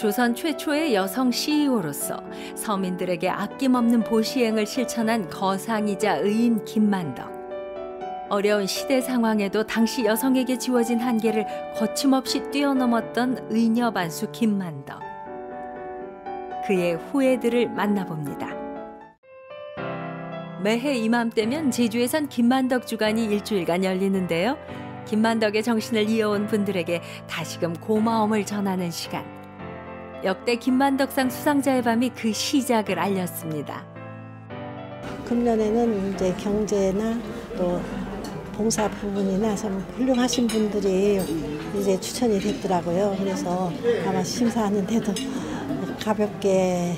조선 최초의 여성 CEO로서 서민들에게 아낌없는 보시행을 실천한 거상이자 의인 김만덕. 어려운 시대 상황에도 당시 여성에게 지워진 한계를 거침없이 뛰어넘었던 의녀 반수 김만덕. 그의 후예들을 만나봅니다. 매해 이맘때면 제주에선 김만덕 주간이 일주일간 열리는데요. 김만덕의 정신을 이어온 분들에게 다시금 고마움을 전하는 시간. 역대 김만덕상 수상자의 밤이 그 시작을 알렸습니다. 금년에는 이제 경제나 또 봉사 부분이나 참 훌륭하신 분들이 이제 추천이 됐더라고요. 그래서 아마 심사하는데도 가볍게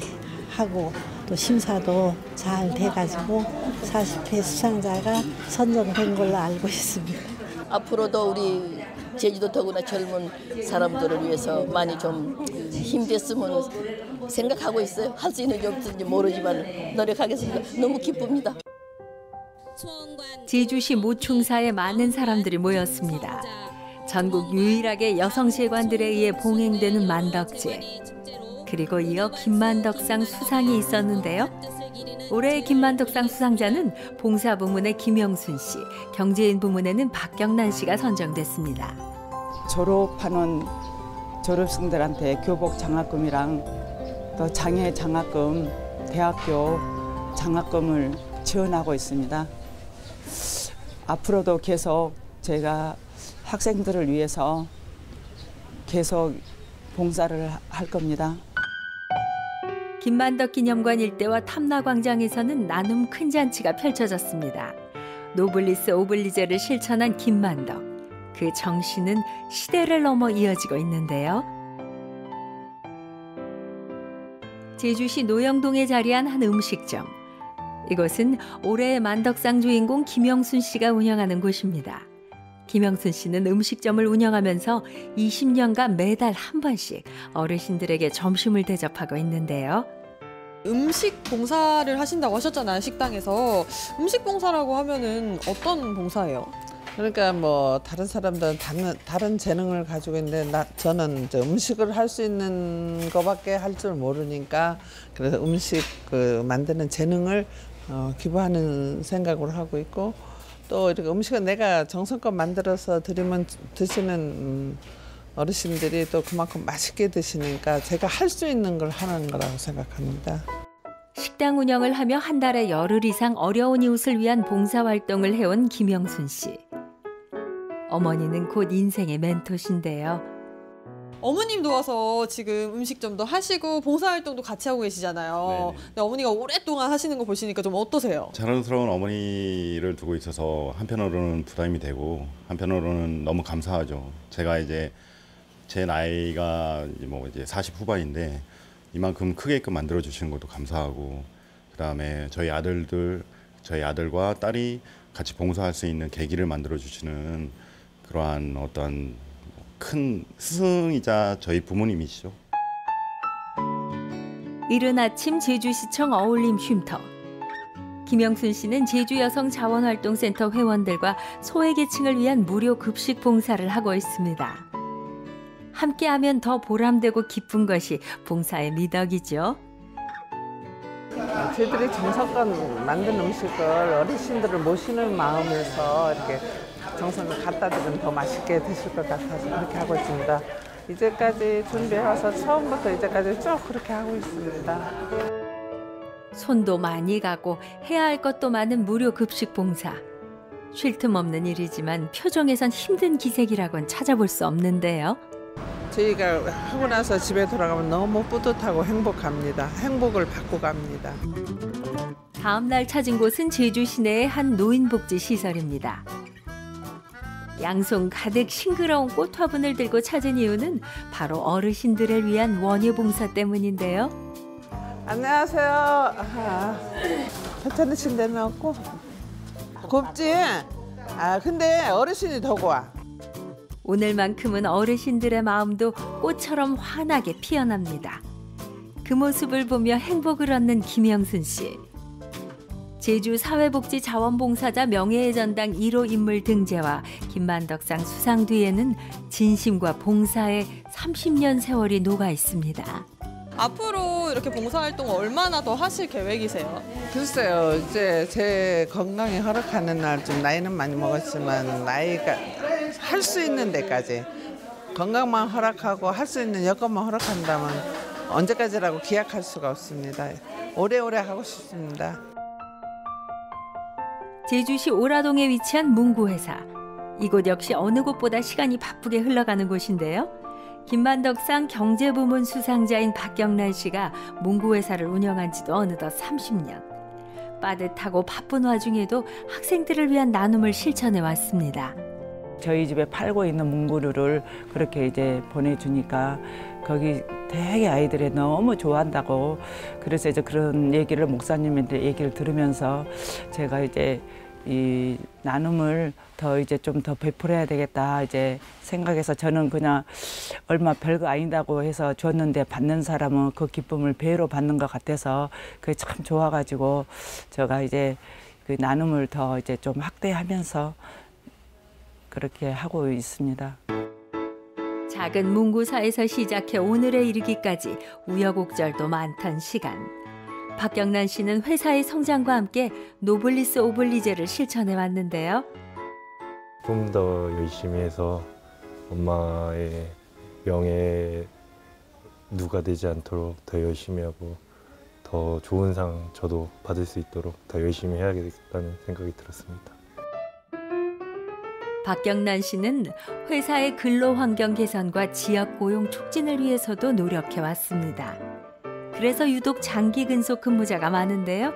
하고 또 심사도 잘 돼가지고 40회 수상자가 선정된 걸로 알고 있습니다. 앞으로도 우리 제주도 더구나 젊은 사람들을 위해서 많이 좀 힘됐으면 생각하고 있어요. 할 수 있는 게 없든지 모르지만 노력하겠습니다. 너무 기쁩니다. 제주시 모충사에 많은 사람들이 모였습니다. 전국 유일하게 여성 세관들에 의해 봉행되는 만덕제. 그리고 이어 김만덕상 수상이 있었는데요. 올해의 김만덕상 수상자는 봉사 부문의 김영순 씨, 경제인 부문에는 박경란 씨가 선정됐습니다. 졸업하는 졸업생들한테 교복 장학금이랑 또 장애 장학금, 대학교 장학금을 지원하고 있습니다. 앞으로도 계속 제가 학생들을 위해서 계속 봉사를 할 겁니다. 김만덕 기념관 일대와 탐라광장에서는 나눔 큰 잔치가 펼쳐졌습니다. 노블리스 오블리제를 실천한 김만덕. 그 정신은 시대를 넘어 이어지고 있는데요. 제주시 노형동에 자리한 한 음식점. 이곳은 올해의 만덕상 주인공 김영순 씨가 운영하는 곳입니다. 김영순 씨는 음식점을 운영하면서 20년간 매달 한 번씩 어르신들에게 점심을 대접하고 있는데요. 음식 봉사를 하신다고 하셨잖아요, 식당에서. 음식 봉사라고 하면은 어떤 봉사예요? 그러니까 뭐 다른 사람들은 다른, 다른 재능을 가지고 있는데 나, 저는 이제 음식을 할 수 있는 것밖에 할 줄 모르니까 그래서 음식 그 만드는 재능을 어, 기부하는 생각으로 하고 있고 또 이렇게 음식은 내가 정성껏 만들어서 드리면 드시는 음, 어르신들이 또 그만큼 맛있게 드시니까 제가 할 수 있는 걸 하는 거라고 생각합니다. 식당 운영을 하며 한 달에 열흘 이상 어려운 이웃을 위한 봉사활동을 해온 김영순 씨. 어머니는 곧 인생의 멘토신데요. 어머님 도 와서 지금 음식점도 하시고 봉사활동도 같이 하고 계시잖아요. 네네. 근데 어머니가 오랫동안 하시는 거 보시니까 좀 어떠세요? 자랑스러운 어머니를 두고 있어서 한편으로는 부담이 되고 한편으로는 너무 감사하죠. 제가 이제 제 나이가 이제 뭐 이제 40 후반인데 이만큼 크게끔 만들어 주시는 것도 감사하고 그다음에 저희 아들들 저희 아들과 딸이 같이 봉사할 수 있는 계기를 만들어 주시는 그러한 어떤 큰 스승이자 저희 부모님이시죠. 이른 아침 제주시청 어울림 쉼터. 김영순 씨는 제주 여성 자원활동센터 회원들과 소외계층을 위한 무료 급식 봉사를 하고 있습니다. 함께하면 더 보람되고 기쁜 것이 봉사의 미덕이죠. 저희들이 정성껏 만든 음식을 어르신들을 모시는 마음에서 이렇게 정성을 갖다 드리면 더 맛있게 드실 것 같아서 그렇게 하고 있습니다. 이제까지 준비해와서 처음부터 이제까지 쭉 그렇게 하고 있습니다. 손도 많이 가고 해야 할 것도 많은 무료 급식 봉사. 쉴 틈 없는 일이지만 표정에선 힘든 기색이라곤 찾아볼 수 없는데요. 저희가 하고 나서 집에 돌아가면 너무 뿌듯하고 행복합니다. 행복을 받고 갑니다. 다음 날 찾은 곳은 제주 시내의 한 노인복지 시설입니다. 양손 가득 싱그러운 꽃 화분을 들고 찾은 이유는 바로 어르신들을 위한 원예 봉사 때문인데요. 안녕하세요. 아, 괜찮으신 데는 없고 곱지? 아 근데 어르신이 더 고와. 오늘만큼은 어르신들의 마음도 꽃처럼 환하게 피어납니다. 그 모습을 보며 행복을 얻는 김영순 씨. 제주 사회복지자원봉사자 명예의 전당 1호 인물 등재와 김만덕상 수상 뒤에는 진심과 봉사의 30년 세월이 녹아 있습니다. 앞으로 이렇게 봉사활동 얼마나 더 하실 계획이세요? 글쎄요, 이제 제 건강이 허락하는 날 좀 나이는 많이 먹었지만 나이가 할 수 있는 데까지 건강만 허락하고 할 수 있는 여건만 허락한다면 언제까지라고 기약할 수가 없습니다. 오래오래 하고 싶습니다. 제주시 오라동에 위치한 문구회사. 이곳 역시 어느 곳보다 시간이 바쁘게 흘러가는 곳인데요. 김만덕상 경제부문 수상자인 박경란 씨가 문구회사를 운영한 지도 어느덧 30년. 빠듯하고 바쁜 와중에도 학생들을 위한 나눔을 실천해 왔습니다. 저희 집에 팔고 있는 문구류를 그렇게 이제 보내주니까 거기 되게 아이들이 너무 좋아한다고 그래서 이제 그런 얘기를 목사님한테 얘기를 들으면서 제가 이제 이 나눔을 더 이제 좀 더 베풀어야 되겠다 이제 생각해서 저는 그냥 얼마 별거 아니다고 해서 줬는데 받는 사람은 그 기쁨을 배로 받는 것 같아서 그게 참 좋아가지고 제가 이제 그 나눔을 더 이제 좀 확대하면서 그렇게 하고 있습니다. 작은 문구사에서 시작해 오늘에 이르기까지 우여곡절도 많던 시간. 박경란 씨는 회사의 성장과 함께 노블리스 오블리제를 실천해 왔는데요. 좀 더 열심히 해서 엄마의 명예 누가 되지 않도록 더 열심히 하고 더 좋은 상 저도 받을 수 있도록 더 열심히 해야겠다는 생각이 들었습니다. 박경란 씨는 회사의 근로 환경 개선과 지역 고용 촉진을 위해서도 노력해 왔습니다. 그래서 유독 장기 근속 근무자가 많은데요.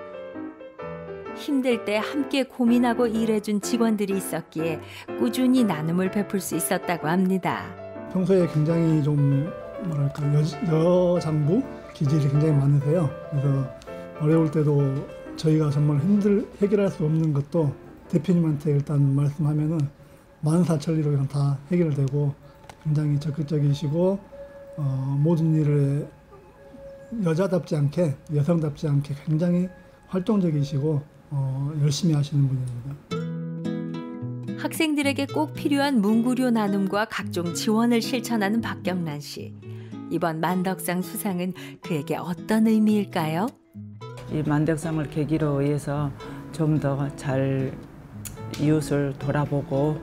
힘들 때 함께 고민하고 일해준 직원들이 있었기에 꾸준히 나눔을 베풀 수 있었다고 합니다. 평소에 굉장히 좀 뭐랄까 여, 여장부 기질이 굉장히 많으세요. 그래서 어려울 때도 저희가 정말 힘들 해결할 수 없는 것도 대표님한테 일단 말씀하면은 만사 천리로 그냥 다 해결되고 굉장히 적극적이시고 어, 모든 일을 여자답지 않게 여성답지 않게 굉장히 활동적이시고 어, 열심히 하시는 분입니다. 학생들에게 꼭 필요한 문구류 나눔과 각종 지원을 실천하는 박경란 씨. 이번 만덕상 수상은 그에게 어떤 의미일까요? 이 만덕상을 계기로 해서 좀 더 잘 이웃을 돌아보고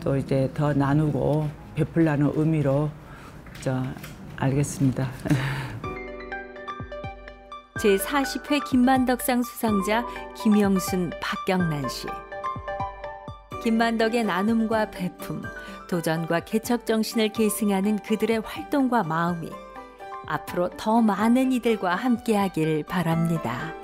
또 이제 더 나누고 베풀라는 의미로 저 알겠습니다. 제40회 김만덕상 수상자 김영순 박경란 씨. 김만덕의 나눔과 베품, 도전과 개척 정신을 계승하는 그들의 활동과 마음이 앞으로 더 많은 이들과 함께하길 바랍니다.